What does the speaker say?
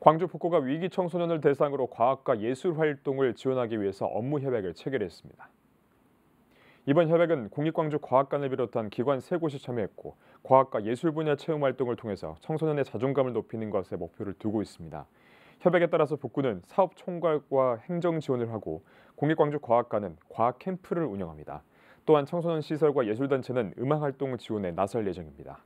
광주 북구가 위기 청소년을 대상으로 과학과 예술 활동을 지원하기 위해서 업무 협약을 체결했습니다. 이번 협약은 국립광주과학관을 비롯한 기관 세 곳이 참여했고 과학과 예술 분야 체험 활동을 통해서 청소년의 자존감을 높이는 것에 목표를 두고 있습니다. 협약에 따라서 북구는 사업 총괄과 행정 지원을 하고 국립광주과학관은 과학 캠프를 운영합니다. 또한 청소년 시설과 예술단체는 음악 활동 지원에 나설 예정입니다.